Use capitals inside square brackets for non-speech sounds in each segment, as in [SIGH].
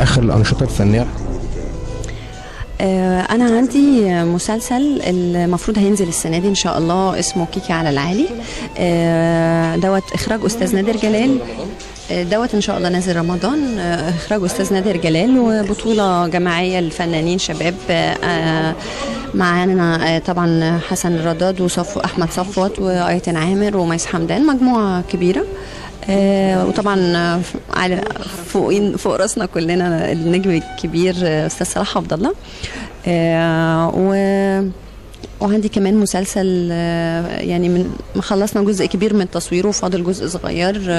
آخر الأنشطة الفنية؟ آه، أنا عندي مسلسل المفروض هينزل السنة دي إن شاء الله اسمه كيكي على العالي. آه، دوت إخراج أستاذ نادر جلال. آه، دوت إن شاء الله نازل رمضان. إخراج أستاذ نادر جلال وبطولة جماعية لفنانين شباب. معانا آه، طبعا حسن الرداد وصفو أحمد صفوت وآيتن عامر وميس حمدان مجموعة كبيرة. آه، وطبعا على فوقين فوق راسنا كلنا النجم الكبير أستاذ صلاح عبد الله. آه، و وعندي كمان مسلسل يعني من خلصنا جزء كبير من تصويره وفاضل جزء صغير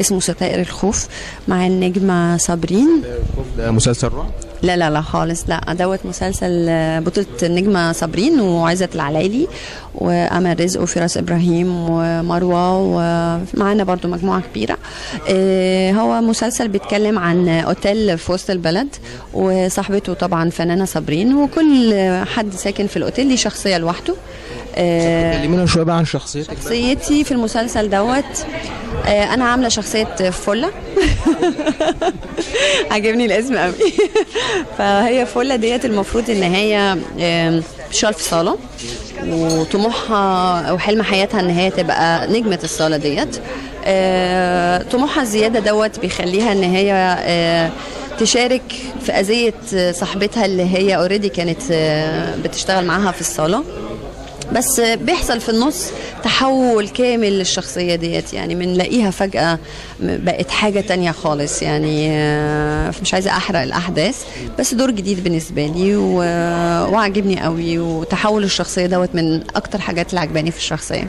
اسمه ستائر الخوف مع النجمة صابرين. ده مسلسل رعب؟ لا لا لا خالص. لا دوت مسلسل آه، بطولة النجمة صابرين وعزت العلايلي وأمل رزق وفراس إبراهيم ومروة ومعانا برضو مجموعة كبيرة. آه، هو مسلسل بيتكلم عن أوتيل في وسط البلد وصاحبته طبعا فنانة صابرين. وكل حد ساكن في الأوتيل ليه شخصية لوحده. كلمينا شوية بقى عن شخصيتك. شخصيتي في المسلسل دوت آه، أنا عاملة شخصية فله [LAUGHS] عجبني الاسم قوي. [LAUGHS] فهي فله ديت المفروض إن هي بتشتغل في صالة وطموحها أو حلم حياتها إن هي تبقى نجمة الصالة ديت. آه، طموحها الزيادة دوت بيخليها إن هي آه، تشارك في أذية صاحبتها اللي هي اوريدي كانت آه، بتشتغل معاها في الصالة. بس بيحصل في النص تحول كامل للشخصية ديت يعني بنلاقيها م- بقت حاجة تانية خالص يعني آه، مش عايزة أحرق الأحداث بس دور جديد بالنسبة لي وعجبني قوي وتحول الشخصية دوت من أكتر حاجات اللي عجباني في الشخصية.